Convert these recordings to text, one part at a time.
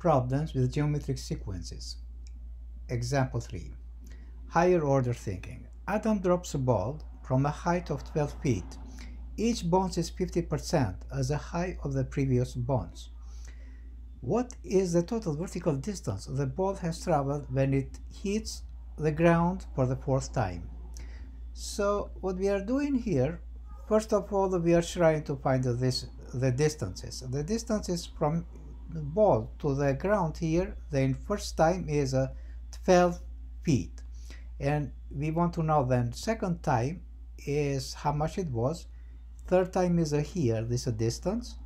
problems with geometric sequences. Example 3. Higher order thinking. Adam drops a ball from a height of 12 feet. Each bounce is 50% as the height of the previous bounce. What is the total vertical distance the ball has traveled when it hits the ground for the fourth time? So what we are doing here, first of all, we are trying to find this, the distances. The distances from the ball to the ground here, then first time is uh, 12 feet. And we want to know then second time is how much it was. Third time is uh, here, this a distance.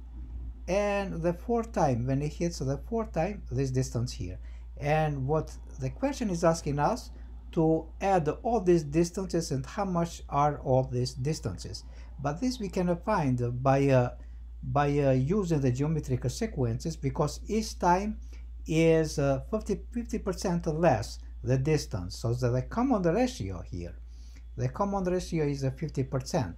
And the fourth time, when it hits the fourth time, this distance here. And what the question is asking us, to add all these distances and how much are all these distances. But this we can find by, uh, by uh, using the geometric sequences because each time is uh, 50, 50% less the distance. So the, the common ratio here, the common ratio is 50%.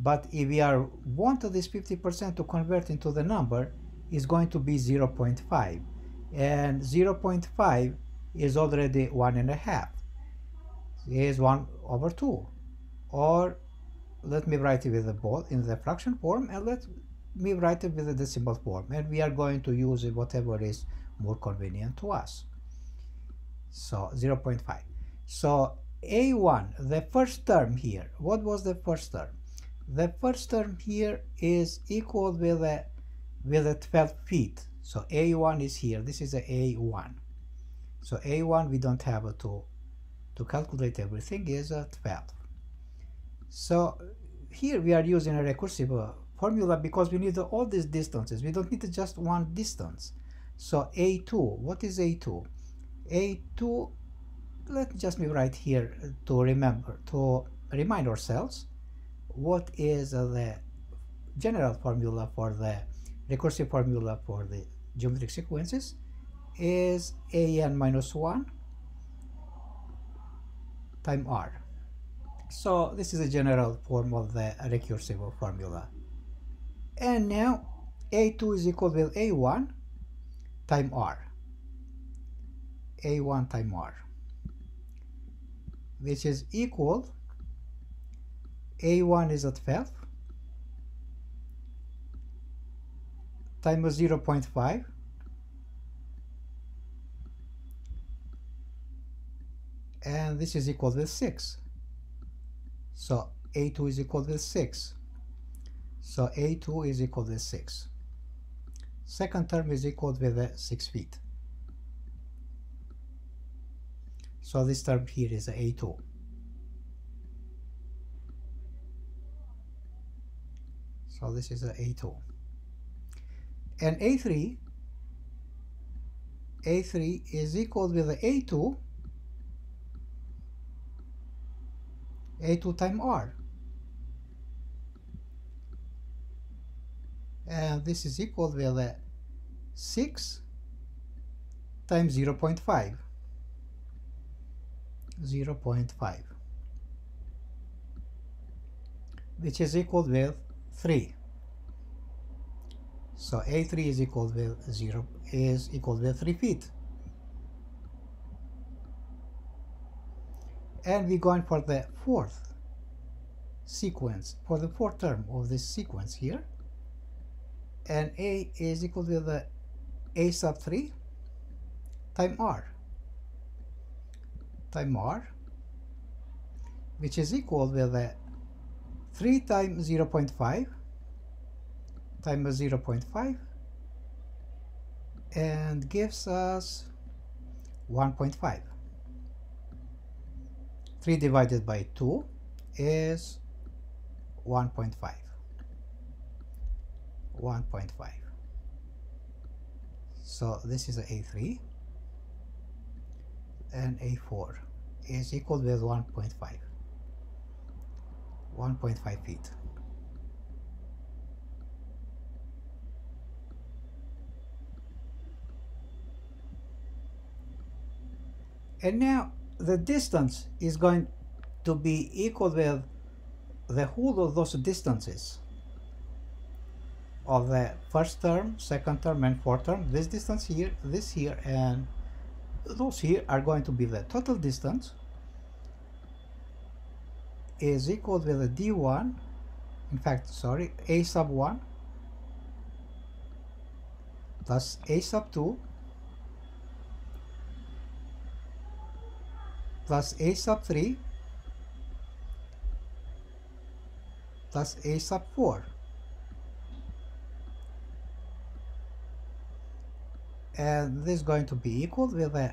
But if we are want this 50% to convert into the number, is going to be 0.5. And 0.5 is already one and a half is 1 over 2 or let me write it with the both in the fraction form and let me write it with the decimal form and we are going to use whatever is more convenient to us. So 0.5 so a1 the first term here. What was the first term? The first term here is equal with a with a 12 feet. So a1 is here. This is a a1 so a1 we don't have to to calculate everything is a 12. So here we are using a recursive uh, formula because we need all these distances. We don't need just one distance. So A2, what is A2? A2, let's just me write here to remember, to remind ourselves what is the general formula for the recursive formula for the geometric sequences is an minus 1 time r. So this is a general form of the recursive formula. And now a2 is equal to a1 time r. a1 time r. Which is equal a1 is at 12 times 0.5 and this is equal to 6 so a2 is equal to 6 so a2 is equal to 6 second term is equal with 6 feet. So this term here is a2 so this is a a2 and a3 a3 is equal with a2 a2 times r and this is equal with uh, 6 times 0 0.5 0 0.5 which is equal with 3 so a3 is equal with 0 is equal with 3 feet. And we're going for the fourth sequence for the fourth term of this sequence here and a is equal to the a sub 3 time r. Time r which is equal to the 3 times 0 0.5 times 0 0.5 and gives us 1.5 3 divided by 2 is 1.5 1.5 so this is a a3 and a4 is equal with 1.5 1.5 feet. And now the distance is going to be equal with the whole of those distances of the first term, second term, and fourth term. This distance here, this here, and those here are going to be the total distance is equal with the d1 in fact sorry a sub 1 plus a sub 2 plus a sub 3 plus a sub 4 and this is going to be equal with a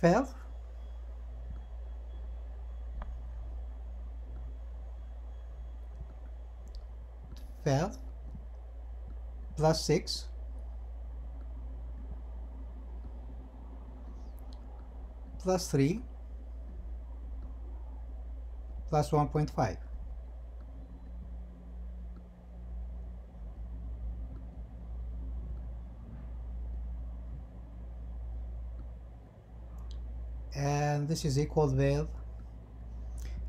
12 12 plus 6 plus 3 plus 1.5 and this is equal with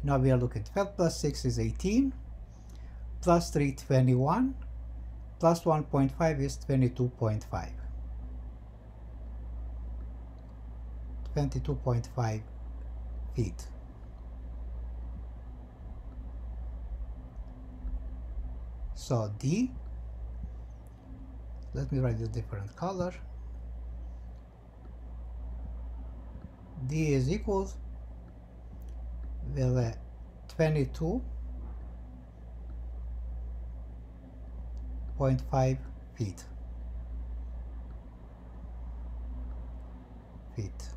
now we are looking 12 plus 6 is 18 plus 3 21 plus 1.5 is 22.5 22.5 feet. So D let me write a different color D is equal with 22 0.5 feet. Feet